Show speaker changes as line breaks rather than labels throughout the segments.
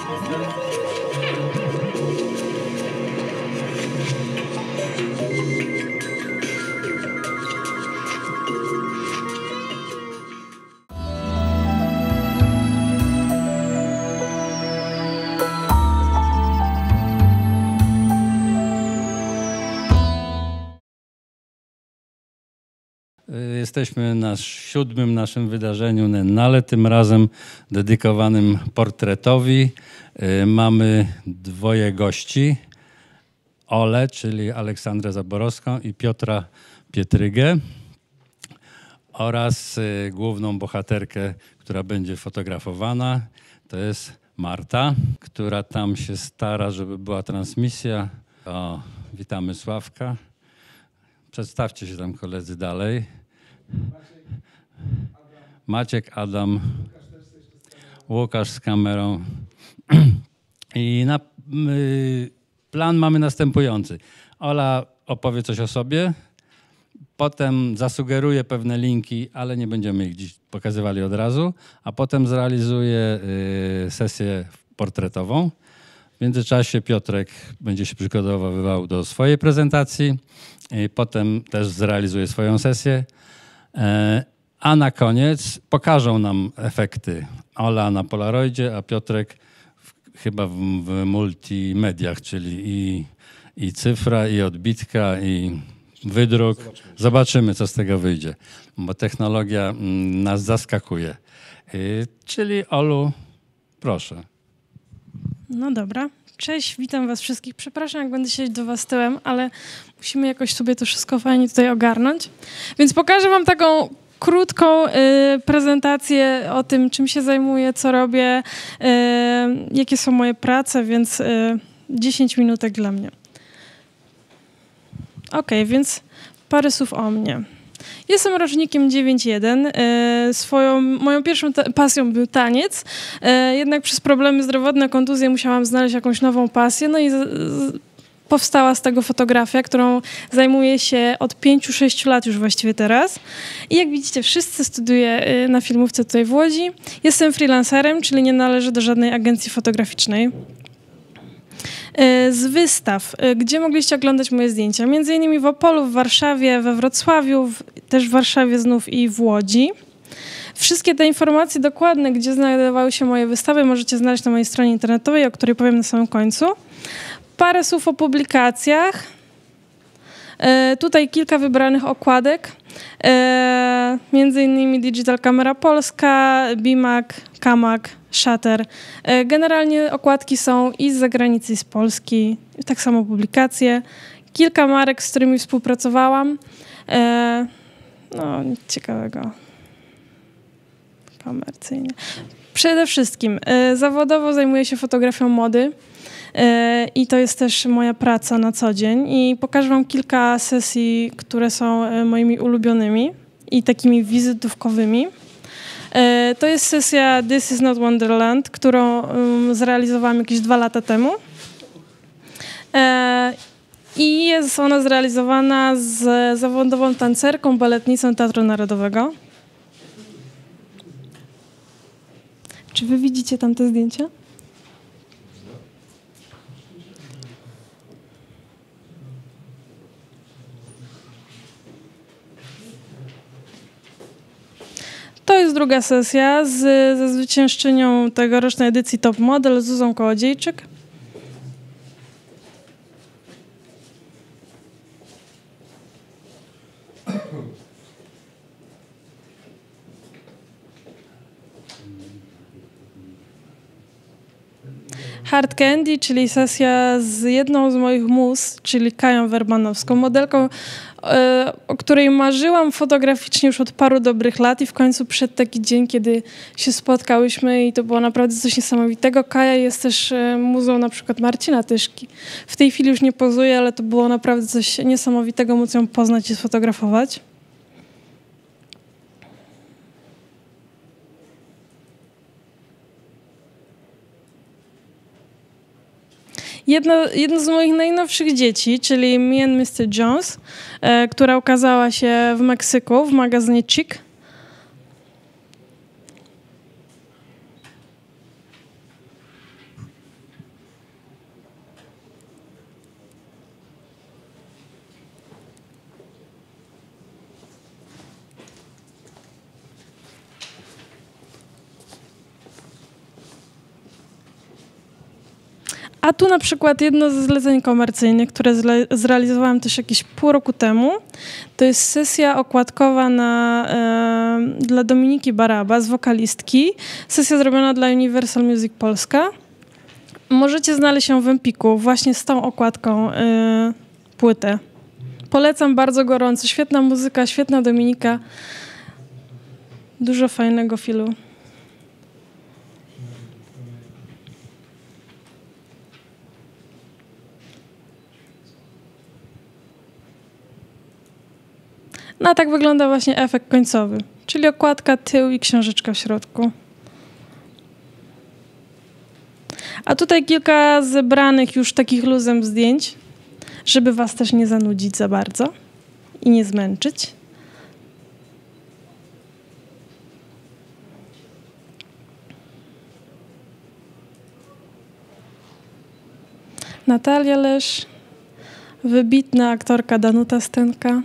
Thank you. Jesteśmy na siódmym naszym wydarzeniu Nennale, tym razem dedykowanym portretowi. Y, mamy dwoje gości. Ole, czyli Aleksandrę Zaborowską i Piotra Pietrygę oraz y, główną bohaterkę, która będzie fotografowana. To jest Marta, która tam się stara, żeby była transmisja. O, witamy Sławka. Przedstawcie się tam koledzy dalej. Maciek, Adam, Łukasz z kamerą. I na, y, plan mamy następujący. Ola opowie coś o sobie, potem zasugeruje pewne linki, ale nie będziemy ich dziś pokazywali od razu, a potem zrealizuje y, sesję portretową. W międzyczasie Piotrek będzie się przygotowywał do swojej prezentacji, potem też zrealizuje swoją sesję. E, a na koniec pokażą nam efekty. Ola na Polaroidzie, a Piotrek w, chyba w, w multimediach, czyli i, i cyfra, i odbitka, i wydruk. Zobaczymy. Zobaczymy, co z tego wyjdzie, bo technologia mm, nas zaskakuje. Y, czyli Olu, proszę.
No dobra. Cześć, witam was wszystkich. Przepraszam, jak będę siedzieć do was tyłem, ale musimy jakoś sobie to wszystko fajnie tutaj ogarnąć. Więc pokażę wam taką krótką y, prezentację o tym, czym się zajmuję, co robię, y, jakie są moje prace, więc y, 10 minutek dla mnie. Ok, więc parę słów o mnie. Jestem rocznikiem 9.1. E, swoją, moją pierwszą pasją był taniec, e, jednak przez problemy zdrowotne, kontuzje musiałam znaleźć jakąś nową pasję, no i z, z, powstała z tego fotografia, którą zajmuję się od 5-6 lat już właściwie teraz. I jak widzicie, wszyscy studiuję e, na filmówce tutaj w Łodzi. Jestem freelancerem, czyli nie należę do żadnej agencji fotograficznej. E, z wystaw, e, gdzie mogliście oglądać moje zdjęcia. Między innymi w Opolu, w Warszawie, we Wrocławiu, w, też w Warszawie znów i w Łodzi. Wszystkie te informacje dokładne, gdzie znajdowały się moje wystawy, możecie znaleźć na mojej stronie internetowej, o której powiem na samym końcu. Parę słów o publikacjach. E, tutaj kilka wybranych okładek. E, między innymi Digital Camera Polska, Bimac, Kamak, Shutter. E, generalnie okładki są i z zagranicy, i z Polski. Tak samo publikacje. Kilka marek, z którymi współpracowałam. E, no, nic ciekawego. Komercyjnie. Przede wszystkim e, zawodowo zajmuję się fotografią mody. I to jest też moja praca na co dzień. I pokażę Wam kilka sesji, które są moimi ulubionymi i takimi wizytówkowymi. E, to jest sesja This is not Wonderland, którą zrealizowałam jakieś dwa lata temu. E, I jest ona zrealizowana z zawodową tancerką, baletnicą Teatru Narodowego. Czy wy widzicie tam te zdjęcia? To jest druga sesja z, ze zwyciężczynią tegorocznej edycji Top Model Zuzą Kołodziejczyk. Hard Candy, czyli sesja z jedną z moich mus, czyli Kają Werbanowską, modelką, o której marzyłam fotograficznie już od paru dobrych lat i w końcu przed taki dzień, kiedy się spotkałyśmy i to było naprawdę coś niesamowitego. Kaja jest też e, muzą na przykład Marcina Tyszki. W tej chwili już nie pozuje, ale to było naprawdę coś niesamowitego móc ją poznać i sfotografować. Jedno, jedno z moich najnowszych dzieci, czyli Me and Mr. Jones, e, która ukazała się w Meksyku w magazynie Chic. A tu na przykład jedno ze zleceń komercyjnych, które zrealizowałam też jakieś pół roku temu, to jest sesja okładkowa na, e, dla Dominiki Baraba z wokalistki. Sesja zrobiona dla Universal Music Polska. Możecie znaleźć ją w Empiku właśnie z tą okładką e, płytę. Polecam bardzo gorąco. Świetna muzyka, świetna Dominika. Dużo fajnego filu. No a tak wygląda właśnie efekt końcowy, czyli okładka, tył i książeczka w środku. A tutaj kilka zebranych już takich luzem zdjęć, żeby was też nie zanudzić za bardzo i nie zmęczyć. Natalia Lesz, wybitna aktorka Danuta Stenka.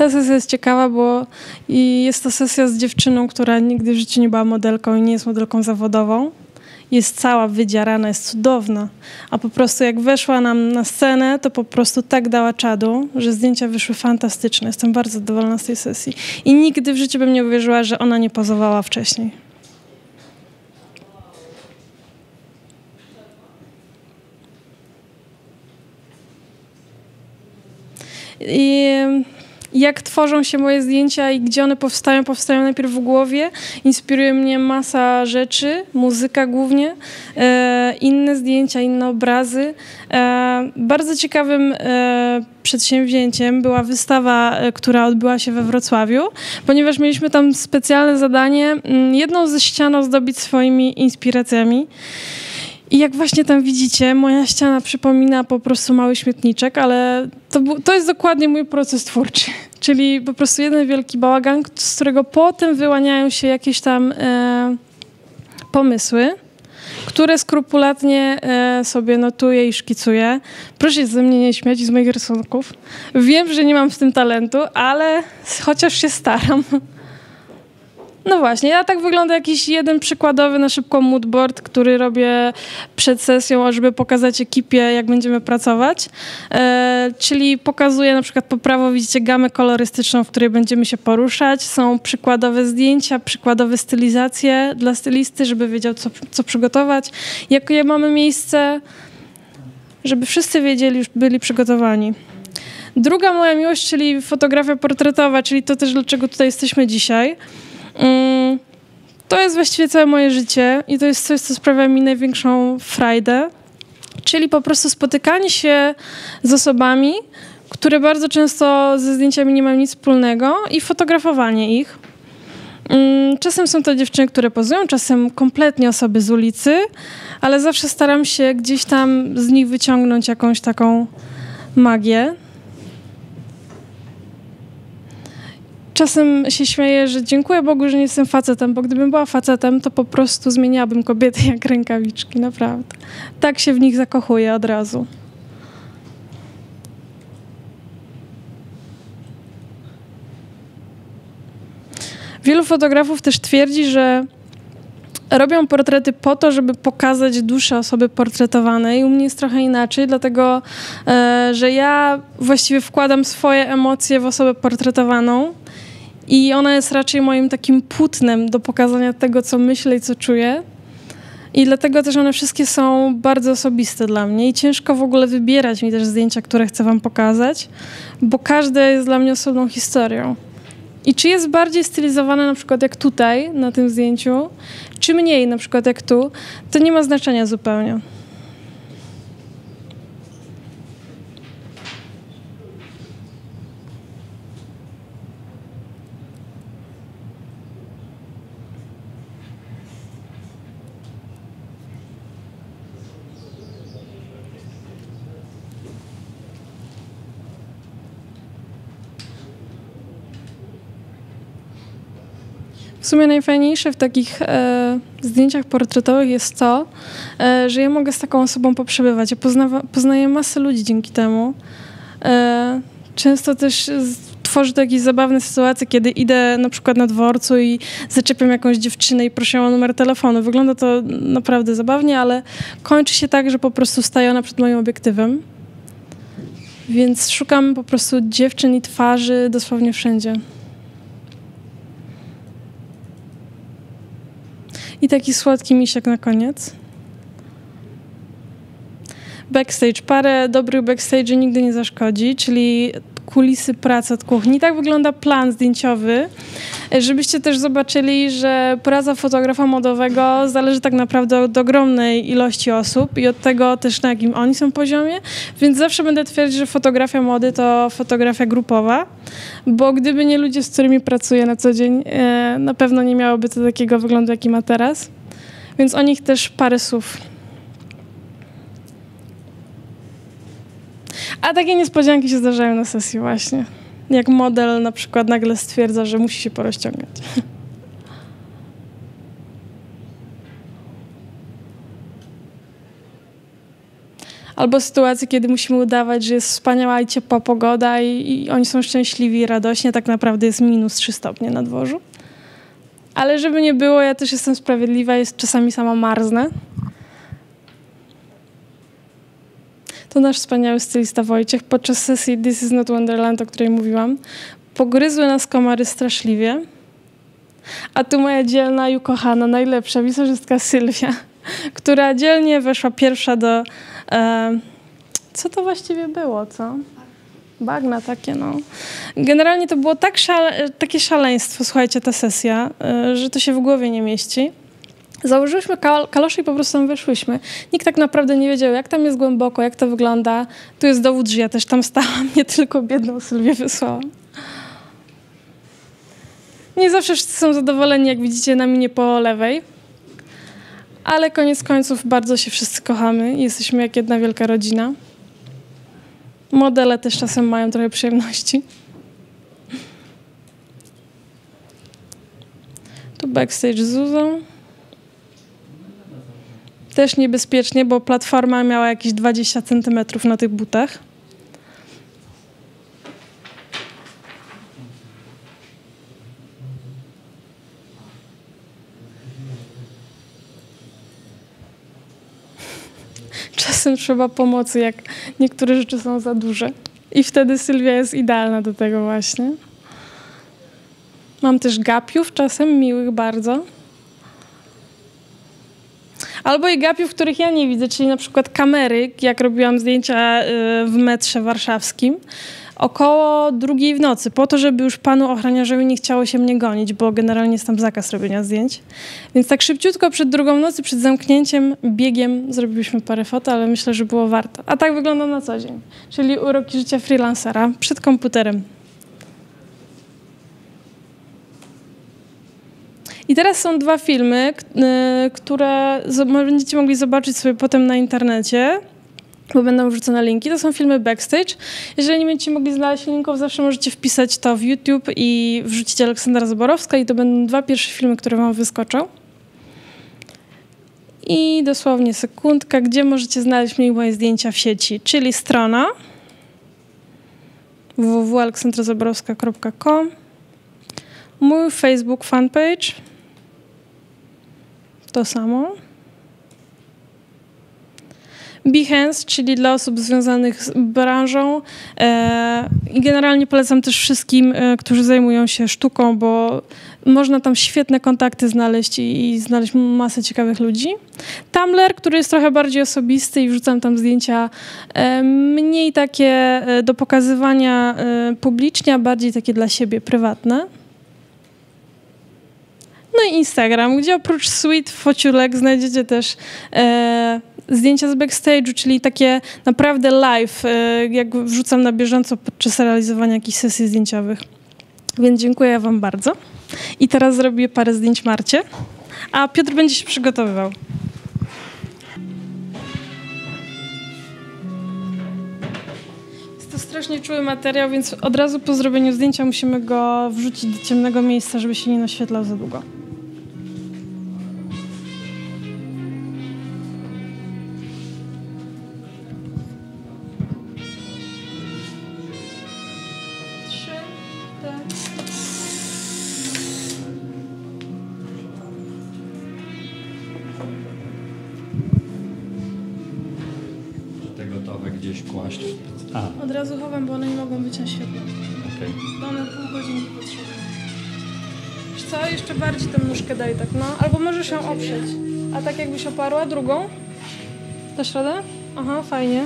Ta sesja jest ciekawa, bo jest to sesja z dziewczyną, która nigdy w życiu nie była modelką i nie jest modelką zawodową. Jest cała wydzierana, jest cudowna. A po prostu jak weszła nam na scenę, to po prostu tak dała czadu, że zdjęcia wyszły fantastyczne. Jestem bardzo zadowolona z tej sesji. I nigdy w życiu bym nie uwierzyła, że ona nie pozowała wcześniej. I jak tworzą się moje zdjęcia i gdzie one powstają. Powstają najpierw w głowie. Inspiruje mnie masa rzeczy, muzyka głównie, e, inne zdjęcia, inne obrazy. E, bardzo ciekawym e, przedsięwzięciem była wystawa, e, która odbyła się we Wrocławiu, ponieważ mieliśmy tam specjalne zadanie, mm, jedną ze ścian ozdobić swoimi inspiracjami. I jak właśnie tam widzicie, moja ściana przypomina po prostu mały śmietniczek, ale to, to jest dokładnie mój proces twórczy. Czyli po prostu jeden wielki bałagan, z którego potem wyłaniają się jakieś tam e, pomysły, które skrupulatnie e, sobie notuję i szkicuję. Proszę się ze mnie nie śmiać z moich rysunków. Wiem, że nie mam w tym talentu, ale chociaż się staram. No właśnie, a tak wygląda jakiś jeden przykładowy na szybko moodboard, który robię przed sesją, żeby pokazać ekipie, jak będziemy pracować. E, czyli pokazuję na przykład po prawo, widzicie gamę kolorystyczną, w której będziemy się poruszać. Są przykładowe zdjęcia, przykładowe stylizacje dla stylisty, żeby wiedział, co, co przygotować. Jakie mamy miejsce, żeby wszyscy wiedzieli, już byli przygotowani. Druga moja miłość, czyli fotografia portretowa, czyli to też, dlaczego tutaj jesteśmy dzisiaj. Mm, to jest właściwie całe moje życie i to jest coś, co sprawia mi największą frajdę, czyli po prostu spotykanie się z osobami, które bardzo często ze zdjęciami nie mają nic wspólnego i fotografowanie ich. Mm, czasem są to dziewczyny, które pozują, czasem kompletnie osoby z ulicy, ale zawsze staram się gdzieś tam z nich wyciągnąć jakąś taką magię. Czasem się śmieję, że dziękuję Bogu, że nie jestem facetem, bo gdybym była facetem, to po prostu zmieniałabym kobiety jak rękawiczki, naprawdę. Tak się w nich zakochuję od razu. Wielu fotografów też twierdzi, że robią portrety po to, żeby pokazać duszę osoby portretowanej. U mnie jest trochę inaczej, dlatego e, że ja właściwie wkładam swoje emocje w osobę portretowaną i ona jest raczej moim takim płótnem do pokazania tego, co myślę i co czuję. I dlatego też one wszystkie są bardzo osobiste dla mnie i ciężko w ogóle wybierać mi też zdjęcia, które chcę wam pokazać, bo każde jest dla mnie osobną historią. I czy jest bardziej stylizowane na przykład jak tutaj, na tym zdjęciu, czy mniej na przykład jak tu, to nie ma znaczenia zupełnie. Sumie najfajniejsze w takich e, zdjęciach portretowych jest to, e, że ja mogę z taką osobą poprzebywać. Ja poznawa, poznaję masę ludzi dzięki temu. E, często też tworzy to jakieś zabawne sytuacje, kiedy idę na przykład na dworcu i zaczepiam jakąś dziewczynę i proszę o numer telefonu. Wygląda to naprawdę zabawnie, ale kończy się tak, że po prostu staję ona przed moim obiektywem. Więc szukam po prostu dziewczyn i twarzy dosłownie wszędzie. I taki słodki misiek na koniec. Backstage. Parę dobrych backstage nigdy nie zaszkodzi, czyli kulisy pracy od kuchni. Tak wygląda plan zdjęciowy, żebyście też zobaczyli, że praca fotografa modowego zależy tak naprawdę od ogromnej ilości osób i od tego też na jakim oni są poziomie, więc zawsze będę twierdzić, że fotografia mody to fotografia grupowa, bo gdyby nie ludzie, z którymi pracuję na co dzień, e, na pewno nie miałoby to takiego wyglądu, jaki ma teraz. Więc o nich też parę słów. A takie niespodzianki się zdarzają na sesji właśnie. Jak model na przykład nagle stwierdza, że musi się porozciągać. Albo sytuacje, kiedy musimy udawać, że jest wspaniała i ciepła pogoda i, i oni są szczęśliwi i radośni, tak naprawdę jest minus 3 stopnie na dworzu. Ale żeby nie było, ja też jestem sprawiedliwa, jest czasami sama marznę. To nasz wspaniały stylista Wojciech podczas sesji This is not Wonderland, o której mówiłam. Pogryzły nas komary straszliwie. A tu moja dzielna i ukochana, najlepsza wizerzystka Sylwia, która dzielnie weszła pierwsza do... E, co to właściwie było, co? Bagna takie, no. Generalnie to było tak szale, takie szaleństwo, słuchajcie, ta sesja, e, że to się w głowie nie mieści. Założyliśmy kal kalosze i po prostu tam weszłyśmy. Nikt tak naprawdę nie wiedział, jak tam jest głęboko, jak to wygląda. Tu jest dowód, że ja też tam stałam, nie tylko biedną Sylwię wysłałam. Nie zawsze wszyscy są zadowoleni, jak widzicie na minie po lewej. Ale koniec końców bardzo się wszyscy kochamy. Jesteśmy jak jedna wielka rodzina. Modele też czasem mają trochę przyjemności. Tu backstage z Zuzą. Też niebezpiecznie, bo platforma miała jakieś 20 cm na tych butach. Czasem trzeba pomocy, jak niektóre rzeczy są za duże. I wtedy Sylwia jest idealna do tego właśnie. Mam też gapiów, czasem miłych bardzo. Albo i gapiów, których ja nie widzę, czyli na przykład kamery, jak robiłam zdjęcia y, w metrze warszawskim, około drugiej w nocy, po to, żeby już panu ochroniarzowi nie chciało się mnie gonić, bo generalnie jest tam zakaz robienia zdjęć. Więc tak szybciutko przed drugą nocy, przed zamknięciem, biegiem zrobiliśmy parę foto, ale myślę, że było warto. A tak wygląda na co dzień, czyli uroki życia freelancera przed komputerem. I teraz są dwa filmy, y, które będziecie mogli zobaczyć sobie potem na internecie bo będą wrzucone linki. To są filmy backstage. Jeżeli nie będziecie mogli znaleźć linków, zawsze możecie wpisać to w YouTube i wrzucić Aleksandra Zaborowska i to będą dwa pierwsze filmy, które wam wyskoczą. I dosłownie sekundka, gdzie możecie znaleźć mnie moje zdjęcia w sieci, czyli strona www.aleksandrazaborowska.com mój Facebook fanpage to samo. Behance, czyli dla osób związanych z branżą e, i generalnie polecam też wszystkim, e, którzy zajmują się sztuką, bo można tam świetne kontakty znaleźć i, znaleźć masę ciekawych ludzi. Tumblr, który jest trochę bardziej osobisty i wrzucam tam zdjęcia e, mniej takie do pokazywania publicznie, a bardziej takie dla siebie prywatne. No i Instagram, gdzie oprócz sweet fociulek znajdziecie też e, zdjęcia z backstage'u, czyli takie naprawdę live, e, jak wrzucam na bieżąco podczas realizowania jakichś sesji zdjęciowych. Więc dziękuję wam bardzo. I teraz zrobię parę zdjęć Marcie, a Piotr będzie się przygotowywał. To strasznie czuły materiał, więc od razu po zrobieniu zdjęcia musimy go wrzucić do ciemnego miejsca, żeby się nie naświetlał za długo. Świetle.
okej.
Bo one pół godziny potrzebują. Wiesz co, jeszcze bardziej tę nóżkę daj tak, no. Albo możesz ją oprzeć. A tak jakbyś oparła drugą? Dasz radę? Aha, fajnie.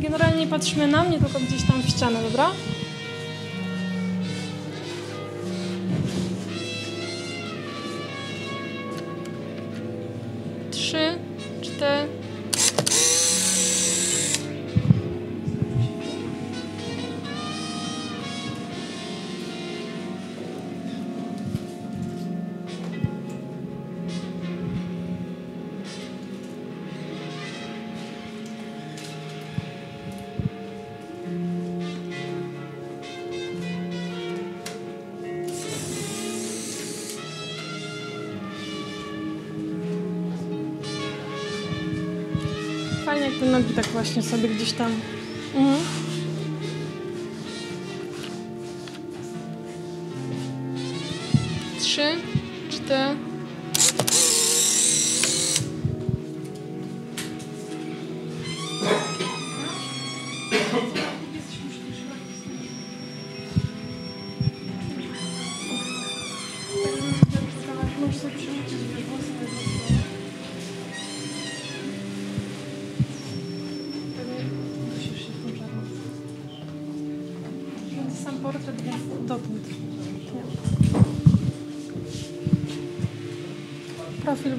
Generalnie nie patrzymy na mnie, tylko gdzieś tam w ścianę, dobra? Nogi tak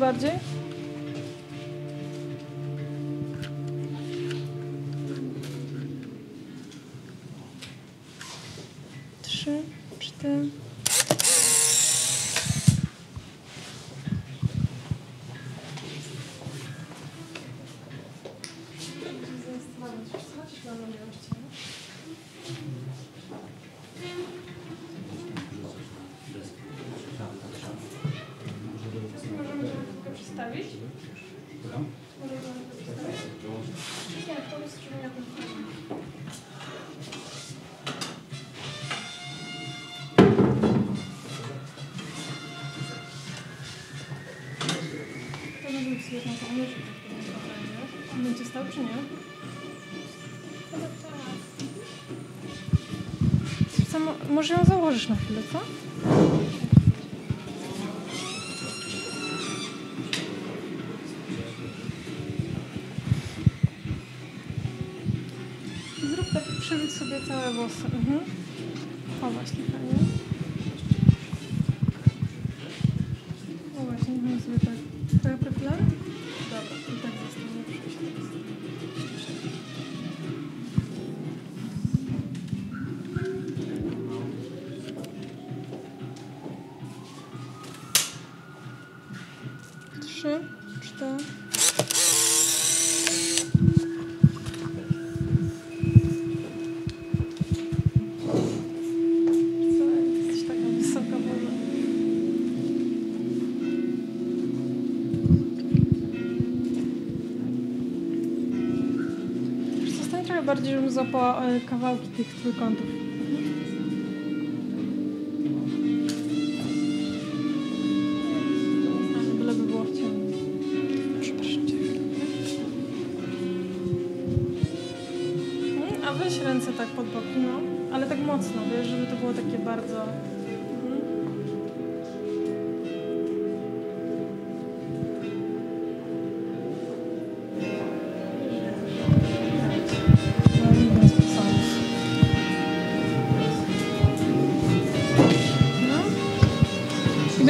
bardziej? Trzy, cztery. Może ją założysz na chwilę, co? Zrób tak, przywróć sobie całe włosy. Bardziej, żebym złapała e, kawałki tych trójkątów.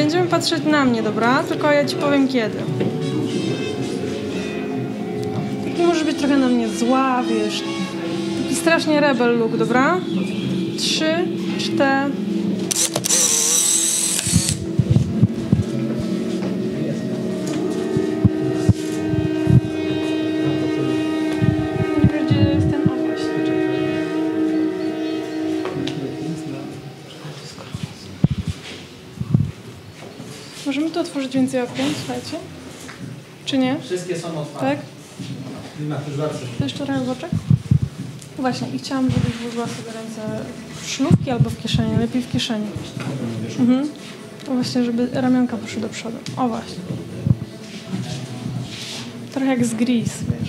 Będziemy patrzeć na mnie, dobra? Tylko ja ci powiem kiedy. Taki może być trochę na mnie zła, wiesz. Taki strasznie rebel look, dobra? Trzy, cztery. Więcej okien, słuchajcie? Czy nie?
Wszystkie są otwarte.
Tak? To jeszcze w oczach? Właśnie, i chciałam, żebyś włożyła sobie ręce w szlufki albo w kieszeni, lepiej w kieszeni. Mhm. Właśnie, żeby ramionka poszły do przodu. O właśnie. Trochę jak z Grease, wiesz.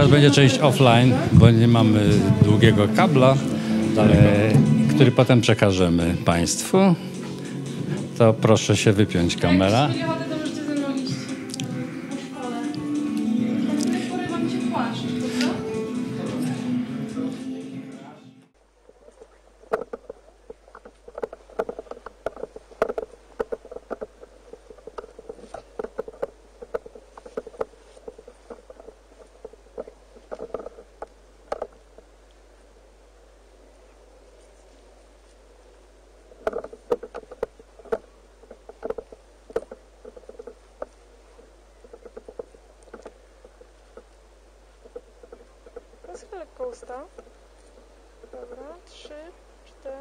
Teraz będzie część offline, bo nie mamy długiego kabla, który potem przekażemy Państwu. To proszę się wypiąć kamera.
Lekko usta. Dobra, trzy, cztery.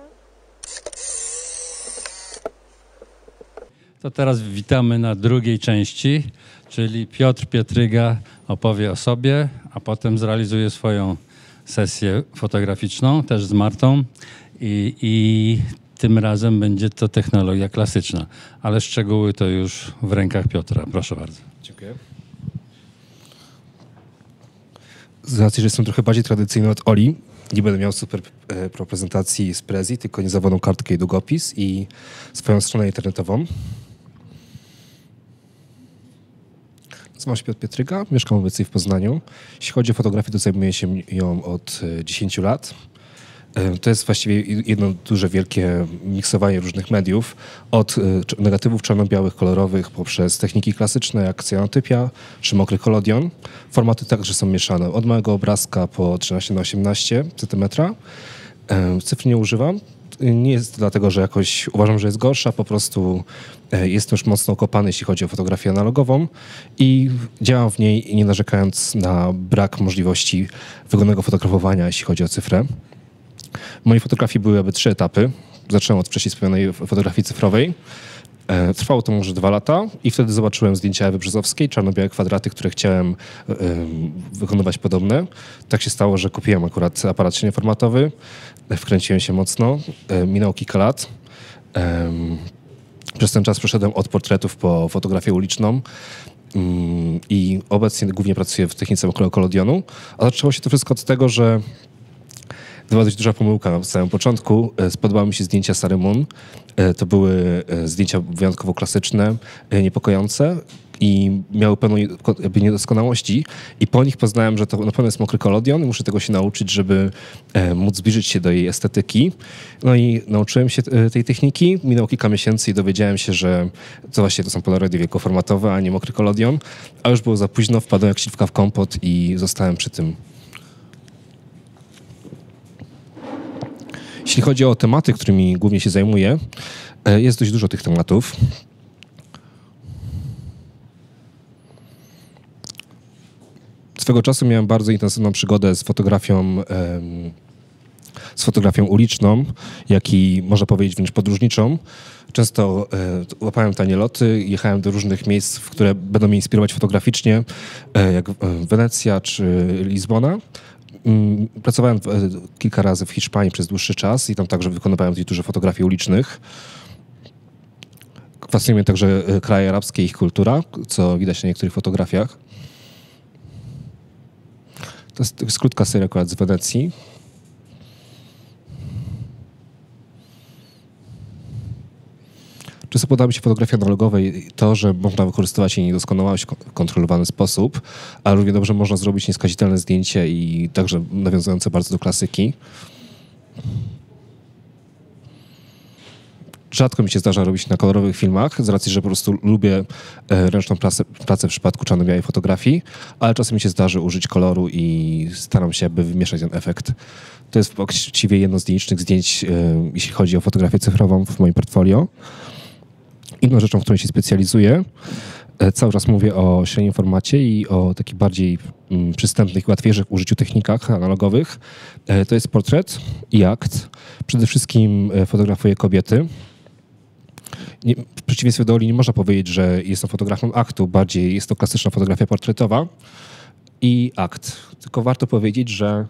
To teraz witamy na drugiej części, czyli Piotr Pietryga opowie o sobie, a potem zrealizuje swoją sesję fotograficzną, też z Martą i, i tym razem będzie to technologia klasyczna, ale szczegóły to już w rękach Piotra. Proszę bardzo.
Dziękuję. Z racji, że jestem trochę bardziej tradycyjny od Oli, nie będę miał super e, prezentacji z Prezi, tylko niezawodną kartkę i długopis i swoją stronę internetową. Nazywam się Piotr Pietryga, mieszkam obecnie w Poznaniu. Jeśli chodzi o fotografię, to zajmuję się ją od e, 10 lat. E, To jest właściwie jedno duże, wielkie miksowanie różnych mediów, od e, negatywów czarno-białych, kolorowych, poprzez techniki klasyczne jak cyanotypia czy mokry kolodion. Formaty także są mieszane, od małego obrazka po 13 na 18 cm. E, Cyfr nie używam. Nie jest dlatego, że jakoś uważam, że jest gorsza, po prostu jestem już mocno okopany, jeśli chodzi o fotografię analogową i działam w niej nie narzekając na brak możliwości wygodnego fotografowania, jeśli chodzi o cyfrę. W mojej fotografii były jakby trzy etapy. Zacząłem od wcześniej wspomnianej fotografii cyfrowej. E, Trwało to może dwa lata i wtedy zobaczyłem zdjęcia Ewy Brzozowskiej, czarno-białe kwadraty, które chciałem e, wykonywać podobne. Tak się stało, że kupiłem akurat aparat średnioformatowy, wkręciłem się mocno, e, minęło kilka lat. Em, Przez ten czas przeszedłem od portretów po fotografię uliczną mm, i obecnie głównie pracuję w technice kolodionu. A zaczęło się to wszystko od tego, że była dość duża pomyłka na samym początku. E, Spodobały mi się zdjęcia Sary Moon. E, To były e, zdjęcia wyjątkowo klasyczne, niepokojące i miały pełno jakby niedoskonałości i po nich poznałem, że to na pewno jest mokry kolodion i muszę tego się nauczyć, żeby móc zbliżyć się do jej estetyki. No i nauczyłem się tej techniki, minęło kilka miesięcy i dowiedziałem się, że to właśnie to są polaroidy wielkoformatowe, a nie mokry kolodion, a już było za późno, wpadłem jak śliwka w kompot i zostałem przy tym. Jeśli chodzi o tematy, którymi głównie się zajmuję, e, jest dość dużo tych tematów. Swego czasu miałem bardzo intensywną przygodę z fotografią, z fotografią uliczną, jak i można powiedzieć wręcz podróżniczą. Często e, łapałem tanie loty, jechałem do różnych miejsc, które będą mnie inspirować fotograficznie, e, jak Wenecja czy Lizbona. Pracowałem e, kilka razy w Hiszpanii przez dłuższy czas i tam także wykonywałem dużo fotografii ulicznych. Fascynują mnie także e, kraje arabskie i ich kultura, co widać na niektórych fotografiach. To jest, to jest krótka seria akurat z Wenecji. Często podoba mi się fotografii analogowej to, że można wykorzystywać jej niedoskonałość w kontrolowany sposób, ale równie dobrze można zrobić nieskazitelne zdjęcie i także nawiązujące bardzo do klasyki. Rzadko mi się zdarza robić na kolorowych filmach, z racji, że po prostu lubię e, ręczną pracę, pracę w przypadku czarno-białej fotografii, ale czasem mi się zdarzy użyć koloru i staram się, aby wymieszać ten efekt. To jest właściwie jedno z nielicznych zdjęć, e, jeśli chodzi o fotografię cyfrową w moim portfolio. Inną rzeczą, w której się specjalizuję, e, cały czas mówię o średnim formacie i o takich bardziej mm, przystępnych łatwiejszych użyciu technikach analogowych, e, to jest portret i akt. Przede wszystkim e, fotografuję kobiety. Nie, w przeciwieństwie do Oli nie można powiedzieć, że jestem fotografem aktu, bardziej jest to klasyczna fotografia portretowa i akt. Tylko warto powiedzieć, że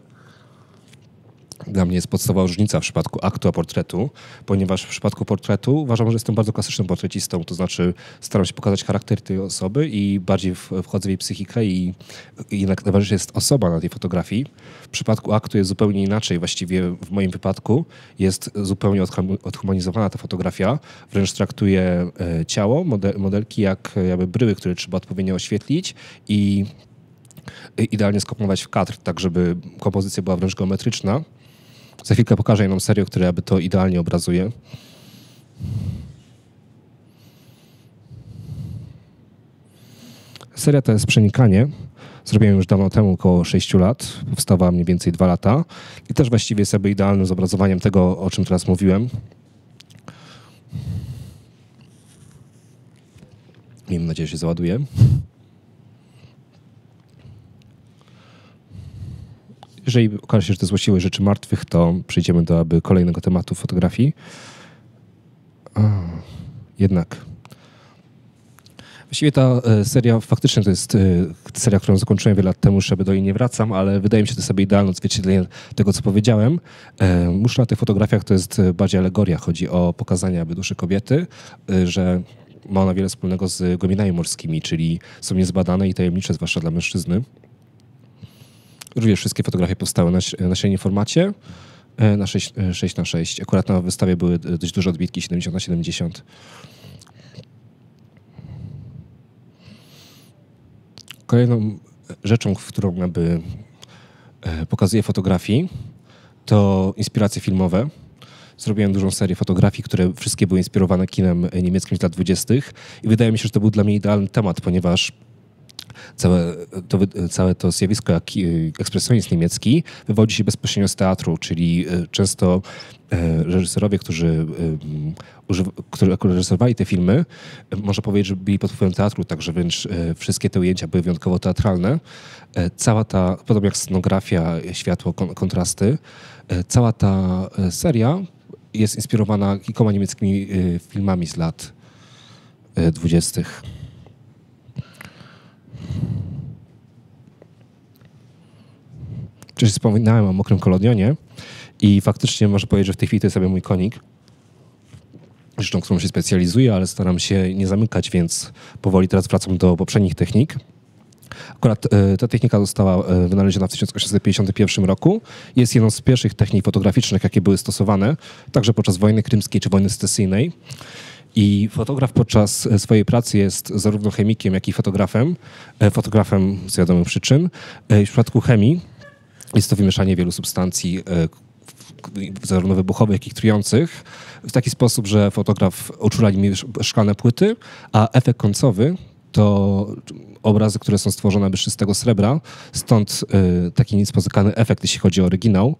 dla mnie jest podstawowa różnica w przypadku aktu a portretu, ponieważ w przypadku portretu uważam, że jestem bardzo klasycznym portrecistą, to znaczy staram się pokazać charakter tej osoby i bardziej wchodzę w jej psychikę i, jednak najważniejsza jest osoba na tej fotografii. W przypadku aktu jest zupełnie inaczej, właściwie w moim wypadku jest zupełnie odhumanizowana ta fotografia, wręcz traktuję e, ciało, model, modelki jak jakby bryły, które trzeba odpowiednio oświetlić i idealnie skoponować w kadr, tak żeby kompozycja była wręcz geometryczna. Za chwilkę pokażę jedną serię, która aby to idealnie obrazuje. Seria to jest Przenikanie. Zrobiłem już dawno temu, około 6 lat. Powstała mniej więcej 2 lata. I też właściwie jest jakby idealnym zobrazowaniem tego, o czym teraz mówiłem. Miejmy nadzieję, że się załaduje. Jeżeli okaże się, że to właściwe rzeczy martwych, to przejdziemy do aby kolejnego tematu fotografii. A, jednak. Właściwie ta e, seria faktycznie to jest e, seria, którą zakończyłem wiele lat temu, już do niej nie wracam, ale wydaje mi się to sobie idealne odzwierciedlenie tego, co powiedziałem. E, muszla na tych fotografiach to jest bardziej alegoria. Chodzi o pokazanie aby duszy kobiety, że ma ona wiele wspólnego z głębinami morskimi, czyli są niezbadane i tajemnicze, zwłaszcza dla mężczyzny. Również wszystkie fotografie powstały na, na średnim formacie, e, na 6, 6 e, na 6. Akurat na wystawie były dość duże odbitki, 70 na 70. Kolejną rzeczą, którą jakby e, pokazuję fotografii, to inspiracje filmowe. Zrobiłem dużą serię fotografii, które wszystkie były inspirowane kinem niemieckim z lat 20. I wydaje mi się, że to był dla mnie idealny temat, ponieważ całe to, całe to zjawisko, jak ekspresjonizm niemiecki, wywodzi się bezpośrednio z teatru, czyli e, często e, reżyserowie, którzy, którzy reżyserowali te filmy, można powiedzieć, że byli pod wpływem teatru, także wręcz e, wszystkie te ujęcia były wyjątkowo teatralne. Cała ta, podobnie jak scenografia, światło, kontrasty, cała ta seria jest inspirowana kilkoma niemieckimi filmami z lat dwudziestych. Wcześniej wspominałem o mokrym kolodionie i faktycznie można powiedzieć, że w tej chwili to jest sobie mój konik. Rzeczą, którą się specjalizuję, ale staram się nie zamykać, więc powoli teraz wracam do poprzednich technik. Akurat e, ta technika została e, wynaleziona w 1851 roku. Jest jedną z pierwszych technik fotograficznych, jakie były stosowane, także podczas wojny krymskiej czy wojny secesyjnej. I fotograf podczas e, swojej pracy jest zarówno chemikiem, jak i fotografem. Fotografem z wiadomych przyczyn. W przypadku chemii jest to wymieszanie wielu substancji, zarówno wybuchowych, jak i trujących, w taki sposób, że fotograf uczula nimi szklane płyty, a efekt końcowy to obrazy, które są stworzone z czystego srebra, stąd taki niespotykany efekt, jeśli chodzi o oryginał.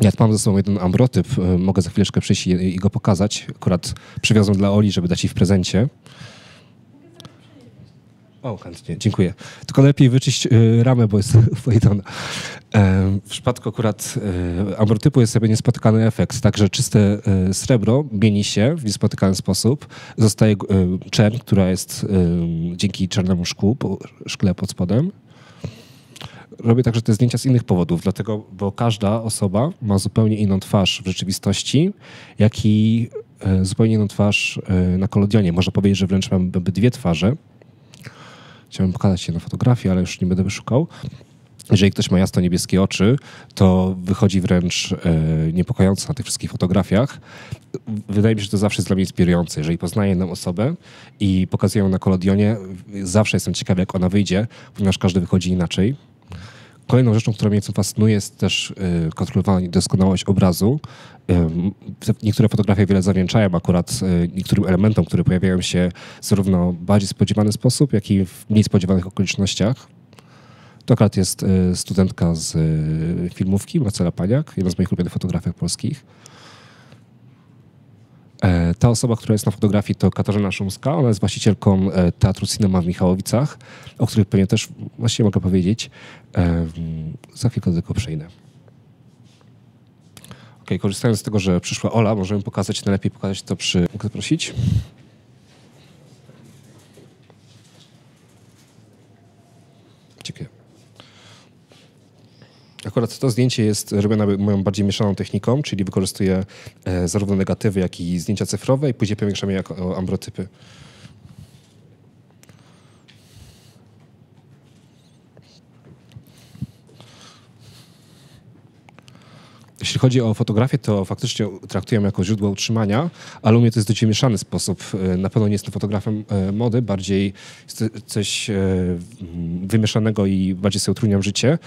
Ja mam ze sobą jeden ambrotyp, e, mogę za chwileczkę przyjść i, i go pokazać. Akurat przywiozłem dla Oli, żeby dać jej w prezencie. O, chętnie, dziękuję. Tylko lepiej wyczyść y, ramę, bo jest pojedona. E, w przypadku akurat y, ambrotypu jest sobie niespotykany efekt, także czyste y, srebro mieni się w niespotykany sposób. Zostaje czern, która jest dzięki czarnemu szkłu, szkle pod spodem robię także te zdjęcia z innych powodów, dlatego, bo każda osoba ma zupełnie inną twarz w rzeczywistości, jak i e, zupełnie inną twarz e, na kolodionie. Można powiedzieć, że wręcz mam dwie twarze. Chciałem pokazać je na fotografii, ale już nie będę szukał. jeżeli ktoś ma jasno-niebieskie oczy, to wychodzi wręcz e, niepokojąco na tych wszystkich fotografiach. Wydaje mi się, że to zawsze jest dla mnie inspirujące. Jeżeli poznaję jedną osobę i pokazuję ją na kolodionie, zawsze jestem ciekawy, jak ona wyjdzie, ponieważ każdy wychodzi inaczej. Kolejną rzeczą, która mnie co fascynuje, jest też y, kontrolowana doskonałość obrazu. Y, niektóre fotografie wiele zawdzięczają akurat y, niektórym elementom, które pojawiają się zarówno w bardziej spodziewany sposób, jak i w mniej spodziewanych okolicznościach. To akurat jest studentka z filmówki, Marcela Paniak, jedna z moich ulubionych fotografek polskich. E, Ta osoba, która jest na fotografii, to Katarzyna Szumska. Ona jest właścicielką e, Teatru Cinema w Michałowicach, o których pewnie też właściwie mogę powiedzieć. E, Za chwilkę do przejdę. Ok, korzystając z tego, że przyszła Ola, możemy pokazać, najlepiej pokazać to przy... Mogę prosić? Dziękuję. Akurat to zdjęcie jest robione moją bardziej mieszaną techniką, czyli wykorzystuję e, zarówno negatywy, jak i zdjęcia cyfrowe i później powiększam je jako ambrotypy. Jeśli chodzi o fotografię, to faktycznie traktuję ją jako źródło utrzymania, ale u mnie to jest dość mieszany sposób. E, Na pewno nie jestem fotografem e, mody, bardziej jest coś wymieszanego i bardziej sobie utrudniam życie.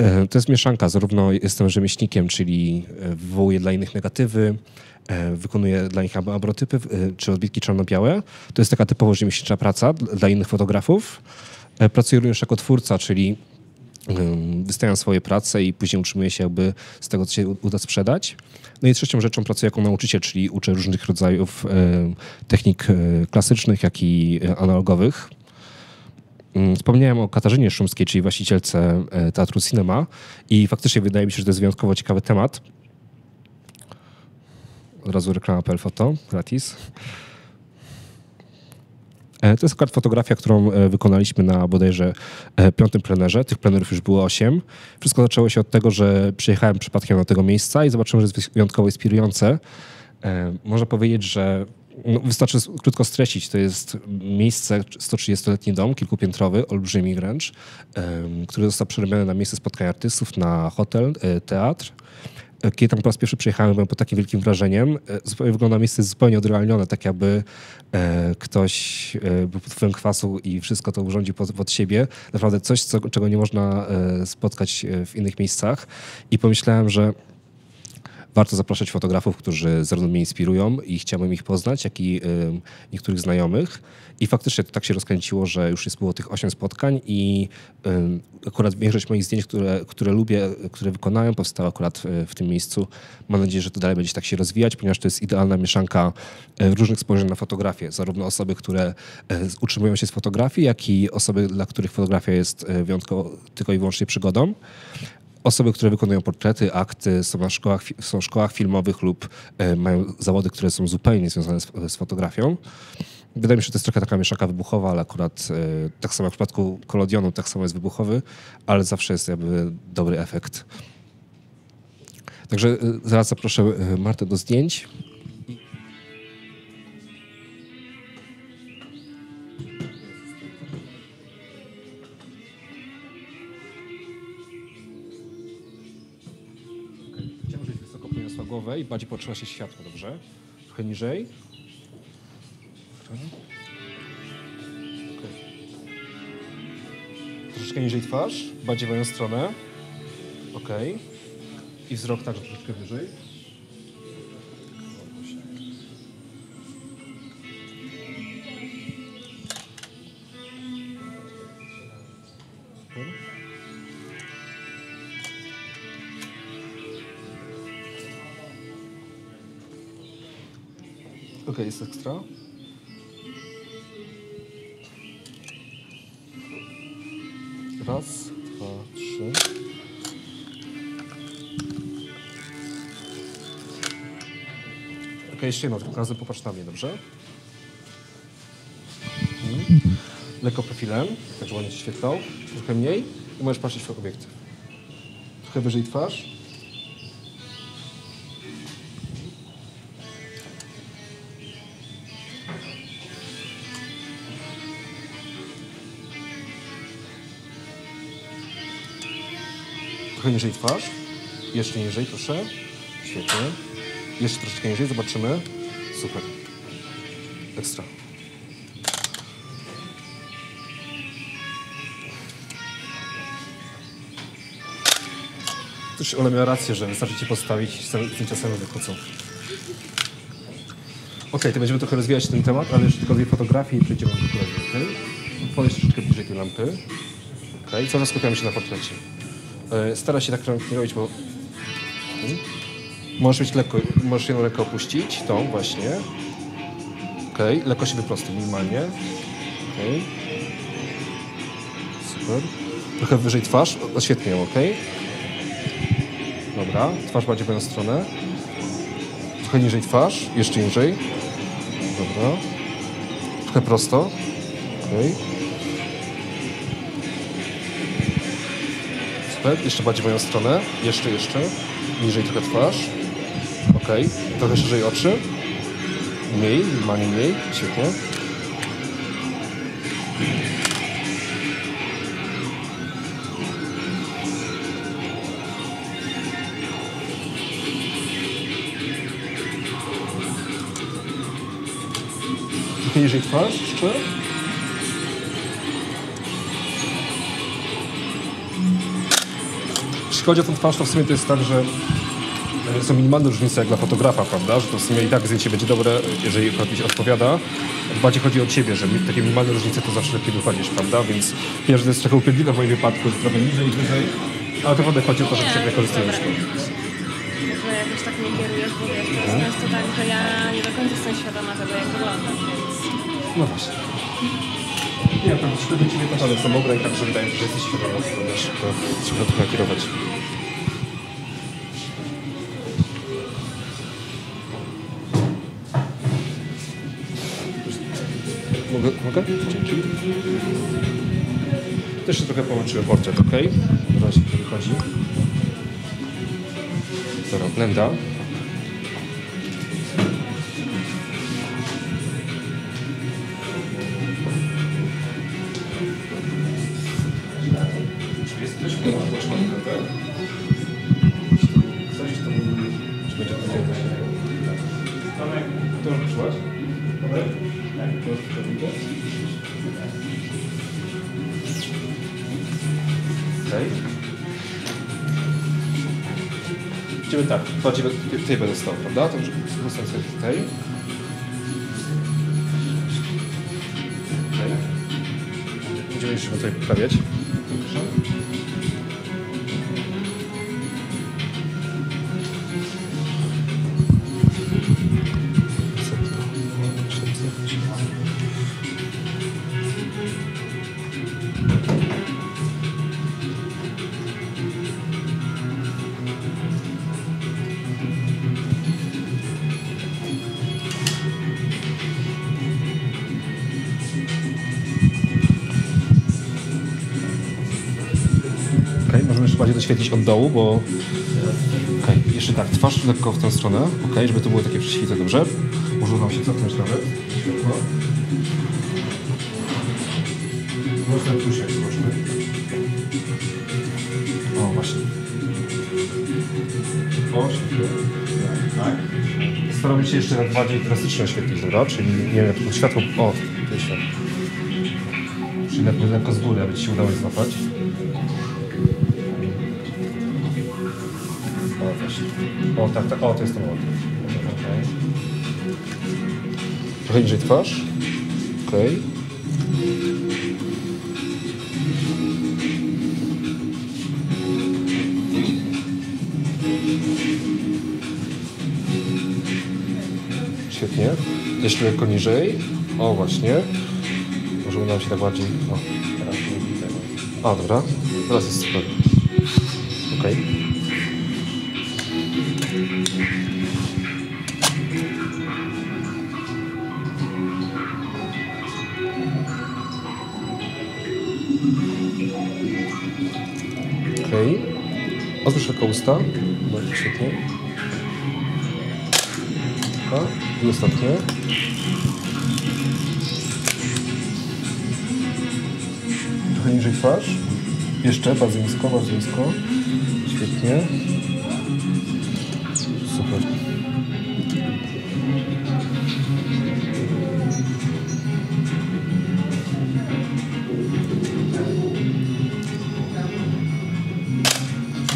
E, To jest mieszanka, zarówno jestem rzemieślnikiem, czyli e, wywołuję dla innych negatywy, e, wykonuję dla nich ab- abrotypy czy odbitki czarno-białe. To jest taka typowo rzemieślnicza praca dla innych fotografów. Pracuję również jako twórca, czyli wystawiam swoje prace i później utrzymuję się jakby z tego, co się uda sprzedać. No i trzecią rzeczą pracuję jako nauczyciel, czyli uczę różnych rodzajów technik klasycznych, jak i analogowych. Mm, Wspomniałem o Katarzynie Szumskiej, czyli właścicielce e, Teatru Cinema i faktycznie wydaje mi się, że to jest wyjątkowo ciekawy temat. Od razu reklama.pl Foto, gratis. E, To jest akurat fotografia, którą e, wykonaliśmy na bodajże piątym plenerze. Tych plenerów już było osiem. Wszystko zaczęło się od tego, że przyjechałem przypadkiem do tego miejsca i zobaczyłem, że jest wyjątkowo inspirujące. Można powiedzieć, że no, wystarczy krótko streścić. To jest miejsce, 130-letni dom, kilkupiętrowy, olbrzymi wręcz, który został przerobiony na miejsce spotkań artystów, na hotel, e, teatr. E, Kiedy tam po raz pierwszy przyjechałem, byłem pod takim wielkim wrażeniem. E, Zupełnie wygląda miejsce zupełnie odrealnione, tak jakby ktoś był pod wpływem kwasu i wszystko to urządził pod, pod siebie. Naprawdę coś, co, czego nie można spotkać w innych miejscach. I pomyślałem, że warto zapraszać fotografów, którzy zarówno mnie inspirują i chciałbym ich poznać, jak i ym, niektórych znajomych. I faktycznie to tak się rozkręciło, że już jest było tych osiem spotkań i ym, akurat większość moich zdjęć, które, które lubię, które wykonałem, powstało akurat w, w tym miejscu. Mam nadzieję, że to dalej będzie tak się rozwijać, ponieważ to jest idealna mieszanka różnych spojrzeń na fotografię. Zarówno osoby, które utrzymują się z fotografii, jak i osoby, dla których fotografia jest wyjątkowo tylko i wyłącznie przygodą osoby, które wykonują portrety, akty, są, na szkołach, są w szkołach filmowych lub e, mają zawody, które są zupełnie niezwiązane z, z fotografią. Wydaje mi się, że to jest trochę taka mieszanka wybuchowa, ale akurat e, tak samo jak w przypadku kolodionu, tak samo jest wybuchowy, ale zawsze jest jakby dobry efekt. Także e, zaraz zaproszę e, Martę do zdjęć. I bardziej poczuła się światło, dobrze? Trochę niżej. Okej. Troszeczkę niżej twarz, bardziej w moją stronę. Ok. I wzrok także troszeczkę wyżej. Jest ekstra. Raz, dwa, trzy. Ok, jeszcze jedno, tylko razem popatrz na mnie, dobrze? Mhm. Lekko profilem, tak żeby się świetlał. Trochę mniej i możesz patrzeć w obiektyw. Trochę wyżej twarz. Trochę niżej twarz. Jeszcze niżej, proszę. Świetnie. Jeszcze troszeczkę niżej, zobaczymy. Super. Ekstra. Też Ola miała rację, że wystarczy ci postawić same- zdjęcia same wychodzą. Okej, to będziemy trochę rozwijać ten temat, ale jeszcze tylko dwie fotografie i przejdziemy do kolejnej? Podejdź troszeczkę bliżej tej lampy. Okej, cały czas skupiamy się na portrecie. E, Stara się tak nie robić, bo... Hmm? Możesz mieć lekko, możesz ją lekko opuścić, tą właśnie. Okej, lekko się wyprostuj, minimalnie. Okej. Super. Trochę wyżej twarz, oświetnij ją, okej? Dobra, twarz bardziej w moją stronę. Trochę niżej twarz, jeszcze niżej. Dobra. Trochę prosto. Okej. Super, jeszcze bardziej w moją stronę. Jeszcze, jeszcze. Niżej trochę twarz. Okej. Trochę szerzej oczy. Mniej, minimalnie mniej. Świetnie. Niżej twarz, jeszcze. Chodzi o tą twarz, to w sumie to jest tak, że e, są minimalne różnice jak dla fotografa, prawda? Że to w sumie i tak zdjęcie będzie dobre, jeżeli się odpowiada. Bardziej chodzi o ciebie, że takie minimalne różnice to zawsze lepiej wychodzisz, prawda? Więc wiem, że to jest trochę upierdliwe w moim wypadku, że trochę niżej i wyżej. Ale to wodę chodzi o to, że się wykorzystujesz to.
Że jakoś tak mnie kierujesz, bo wiesz, to jest często tak, że ja nie do końca jestem świadoma tego, jak wyglądam, więc...
No właśnie. Nie, to troszkę do ciebie też, ale samogra i także wydaje mi się, że jesteś świadoma, to to trzeba trochę kierować. Mogę? Dzięki. Też się trochę połączyłem portret, ok? Teraz się wychodzi. Dobra, blenda. Idziemy tak, bardziej be- tutaj będę stał, prawda? To już sobie tutaj. Będziemy jeszcze tutaj poprawiać. Doświetlić od dołu, bo... Okej, jeszcze tak, twarz lekko w tę stronę, okej, żeby to było takie prześwite, dobrze? Może nam się cofnąć nawet. Światło. Można tu się zobaczmy. O, właśnie. O, świetnie. Tak. Staramy się jeszcze tak bardziej drastycznie oświetlić, dobra? Czyli, nie wiem, tylko światło... O, to jest światło. Czyli lekko, z góry, aby ci się udało złapać. O, tak, tak. O, to jest ten ładny. Okej. Trochę niżej twarz. Okej. Świetnie. Jeszcze lekko niżej. O, właśnie. Może uda nam się tak bardziej... O, teraz nie widzę. O, dobra. Teraz jest super. Okej. Okej. Otwórz lekko usta. Bardzo świetnie. Dobra. I ostatnie. Trochę niżej twarz. Jeszcze, bardzo nisko, bardzo nisko. Pięknie.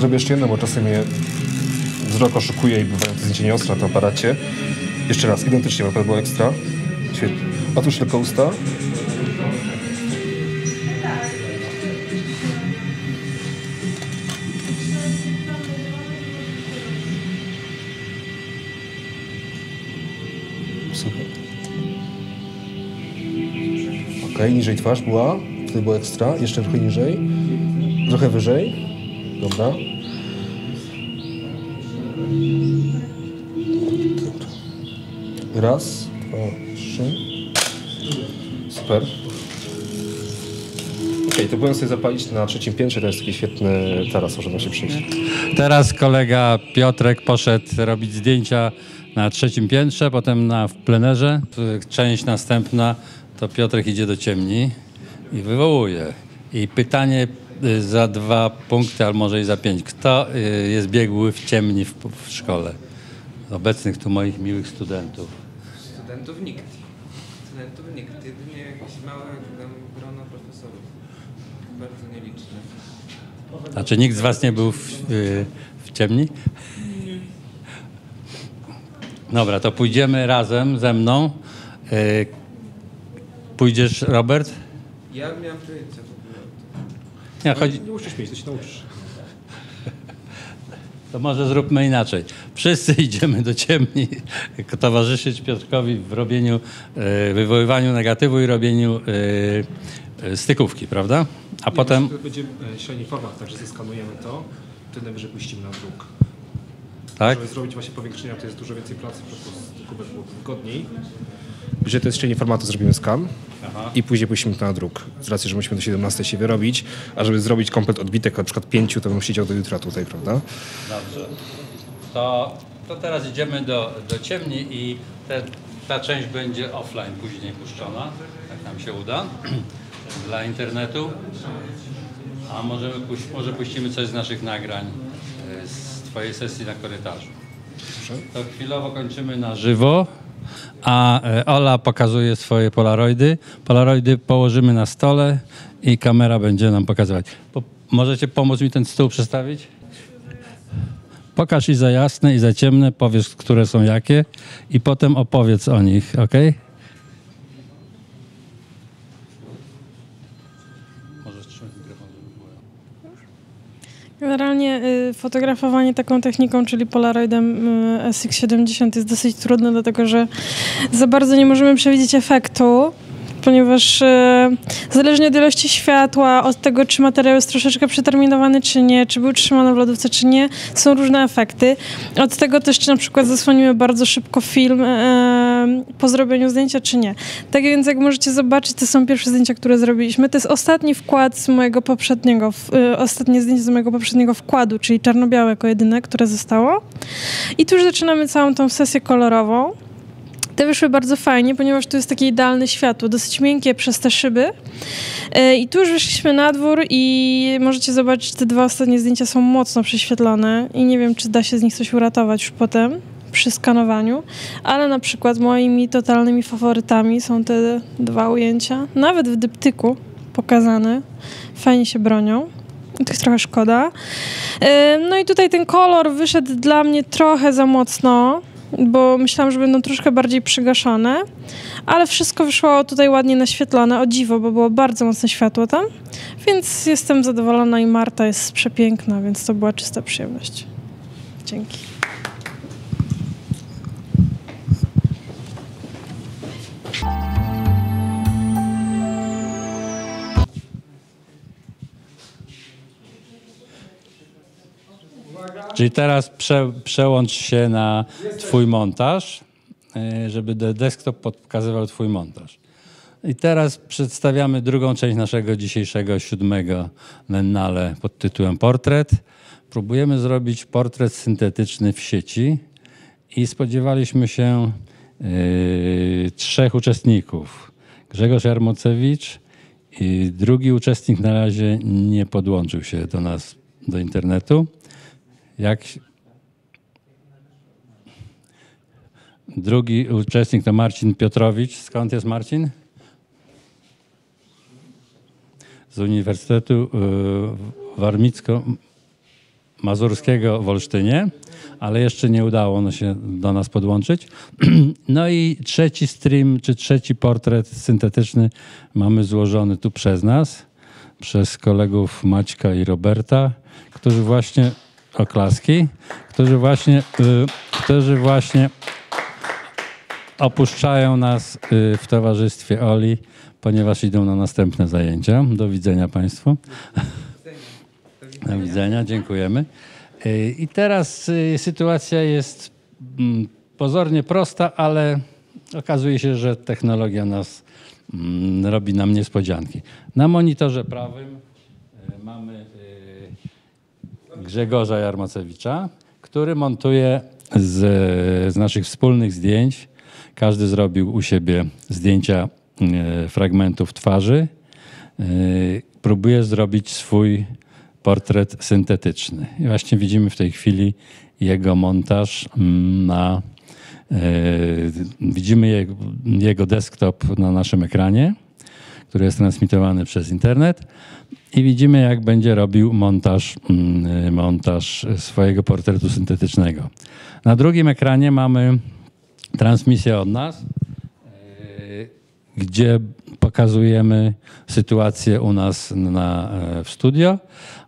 Zrobię jeszcze jedno, bo czasem mnie wzrok oszukuje i bywają te zdjęcia nieostre na tym aparacie. Jeszcze raz, identycznie, bo było ekstra. Świetnie. Otwórz tylko usta. Super. Ok, niżej twarz była. Tutaj było ekstra. Jeszcze trochę niżej. Trochę wyżej. Dobra. Raz, dwa, trzy. Super. Okej, to byłem sobie zapalić na trzecim piętrze, to jest taki świetny taras, można się przyjść.
Teraz kolega Piotrek poszedł robić zdjęcia na trzecim piętrze, potem na w plenerze. Część następna to Piotrek idzie do ciemni i wywołuje. I pytanie y, za dwa punkty, albo może i za pięć. Kto y, jest biegły w ciemni w, w szkole? Obecnych tu moich miłych studentów.
Studentów nikt. Studentów nikt. Jedynie jakieś małe tam grono profesorów. Bardzo nieliczne.
Znaczy nikt z was nie był w, y, w ciemni? Dobra, to pójdziemy razem ze mną. Y, Pójdziesz, Robert?
Ja miałem pojęcia w ogóle.
Nie, chodzi,
Nie musisz mieć, to się nauczysz.
To może zróbmy inaczej. Wszyscy idziemy do ciemni, towarzyszyć Piotrkowi w robieniu, y, wywoływaniu negatywu i robieniu y, y, stykówki, prawda? A potem...
Będzie e, średni format, także zeskanujemy to, wtedy najwyżej puścimy na druk.
Tak?
Żeby zrobić właśnie powiększenia, to jest dużo więcej pracy, po prostu kubek byłoby wygodniej. Że to jest średni formatu, zrobimy skan i później puścimy to na druk. Z racji, że musimy do 17 się wyrobić, a żeby zrobić komplet odbitek, na przykład pięciu, to bym siedział do jutra tutaj, prawda?
Dobrze. To, to teraz idziemy do, do ciemni i te, ta część będzie offline później puszczona, jak nam się uda, dla internetu. A możemy puś, może puścimy coś z naszych nagrań y, z Twojej sesji na korytarzu. To chwilowo kończymy na żywo, a e, Ola pokazuje swoje polaroidy. Polaroidy położymy na stole i kamera będzie nam pokazywać. Po, możecie pomóc mi ten stół przestawić? Pokaż i za jasne, i za ciemne, powiedz, które są jakie i potem opowiedz o nich, ok?
Generalnie y, fotografowanie taką techniką, czyli Polaroidem y, SX70 jest dosyć trudne, dlatego że za bardzo nie możemy przewidzieć efektu, ponieważ y, zależnie od ilości światła, od tego, czy materiał jest troszeczkę przeterminowany, czy nie, czy był trzymany w lodówce, czy nie, są różne efekty. Od tego też, czy na przykład zasłonimy bardzo szybko film po zrobieniu zdjęcia, czy nie. Tak więc, jak możecie zobaczyć, to są pierwsze zdjęcia, które zrobiliśmy. To jest ostatni wkład z mojego poprzedniego, y, ostatnie zdjęcie z mojego poprzedniego wkładu, czyli czarno-białe jako jedyne, które zostało. I tu już zaczynamy całą tą sesję kolorową. Te wyszły bardzo fajnie, ponieważ tu jest takie idealne światło, dosyć miękkie przez te szyby. E, I tu już wyszliśmy na dwór i możecie zobaczyć, te dwa ostatnie zdjęcia są mocno prześwietlone i nie wiem, czy da się z nich coś uratować już potem przy skanowaniu, ale na przykład moimi totalnymi faworytami są te dwa ujęcia, nawet w dyptyku pokazane. Fajnie się bronią. Tych trochę szkoda. No i tutaj ten kolor wyszedł dla mnie trochę za mocno, bo myślałam, że będą troszkę bardziej przygaszone, ale wszystko wyszło tutaj ładnie naświetlone, o dziwo, bo było bardzo mocne światło tam, więc jestem zadowolona i Marta jest przepiękna, więc to była czysta przyjemność. Dzięki.
Czyli teraz prze, przełącz się na Twój montaż, y, żeby de- desktop pokazywał Twój montaż. I teraz przedstawiamy drugą część naszego dzisiejszego siódmego Lennale pod tytułem Portret. Próbujemy zrobić portret syntetyczny w sieci i spodziewaliśmy się y, trzech uczestników. Grzegorz Jarmocewicz i drugi uczestnik na razie nie podłączył się do nas do internetu. Jak... Drugi uczestnik to Marcin Piotrowicz. Skąd jest Marcin? Z Uniwersytetu y, Warmicko-Mazurskiego w Olsztynie, ale jeszcze nie udało no się do nas podłączyć. No i trzeci stream, czy trzeci portret syntetyczny mamy złożony tu przez nas, przez kolegów Maćka i Roberta, którzy właśnie, oklaski, którzy właśnie, y, którzy właśnie opuszczają nas y, w towarzystwie Oli, ponieważ idą na następne zajęcia. Do widzenia Państwu. Do widzenia, dziękujemy. Y, I teraz sytuacja jest mm, pozornie prosta, ale okazuje się, że technologia nas mm, robi nam niespodzianki. Na monitorze prawym mamy Grzegorza Jarmacewicza, który montuje z, z naszych wspólnych zdjęć. Każdy zrobił u siebie zdjęcia e, fragmentów twarzy. E, próbuje zrobić swój portret syntetyczny. I właśnie widzimy w tej chwili jego montaż na. e, Widzimy jego desktop na naszym ekranie, który jest transmitowany przez internet i widzimy, jak będzie robił montaż, mm, montaż swojego portretu syntetycznego. Na drugim ekranie mamy transmisję od nas, yy, gdzie pokazujemy sytuację u nas na, e, w studio,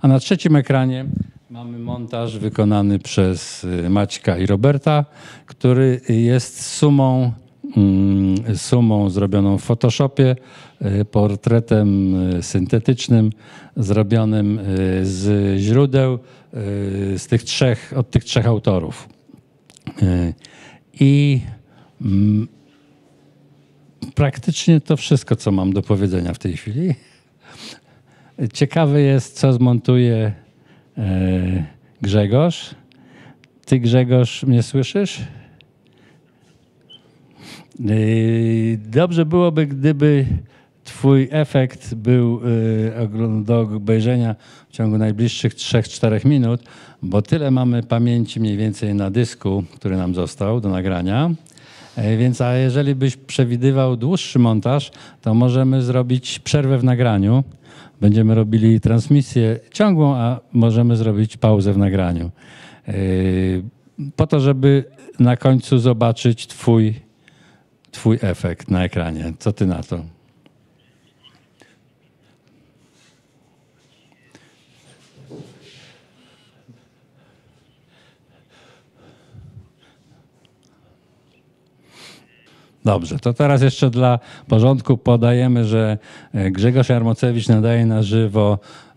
a na trzecim ekranie mamy montaż wykonany przez y, Maćka i Roberta, który jest sumą, mm, sumą zrobioną w Photoshopie, portretem y, syntetycznym, zrobionym y, z źródeł y, z tych trzech, od tych trzech autorów. Y, I mm, praktycznie to wszystko, co mam do powiedzenia w tej chwili. Ciekawy jest, co zmontuje Grzegorz. Ty, Grzegorz, mnie słyszysz? Dobrze byłoby, gdyby Twój efekt był ogl- do obejrzenia w ciągu najbliższych 3-4 minut, bo tyle mamy pamięci mniej więcej na dysku, który nam został do nagrania. E, Więc a jeżeli byś przewidywał dłuższy montaż, to możemy zrobić przerwę w nagraniu. Będziemy robili transmisję ciągłą, a możemy zrobić pauzę w nagraniu. E, Po to, żeby na końcu zobaczyć twój, twój efekt na ekranie. Co ty na to? Dobrze, to teraz jeszcze dla porządku podajemy, że e, Grzegorz Jarmocewicz nadaje na żywo e,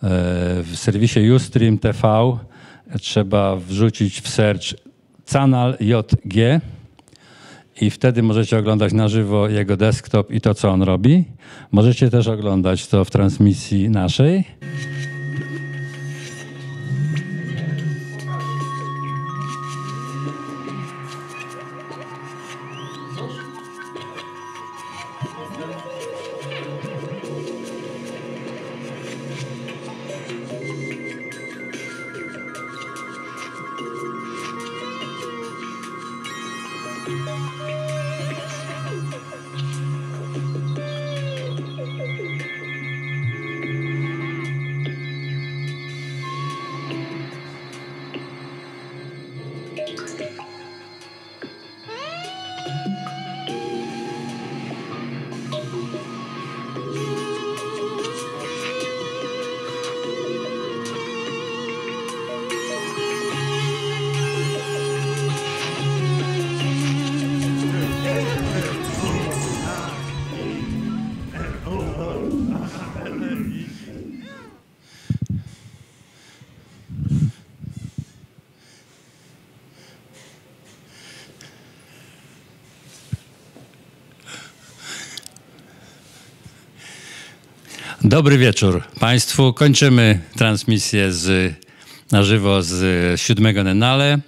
w serwisie Ustream TV. Trzeba wrzucić w search Canal JG i wtedy możecie oglądać na żywo jego desktop i to, co on robi. Możecie też oglądać to w transmisji naszej. Dobry wieczór Państwu. Kończymy transmisję z, na żywo z siódmego Nenale.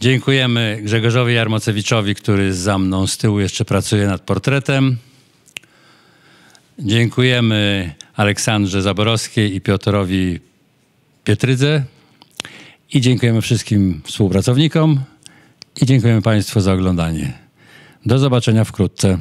Dziękujemy Grzegorzowi Jarmocewiczowi, który za mną z tyłu jeszcze pracuje nad portretem. Dziękujemy Aleksandrze Zaborowskiej i Piotrowi Pietrydze. I dziękujemy wszystkim współpracownikom i dziękujemy Państwu za oglądanie. Do zobaczenia wkrótce.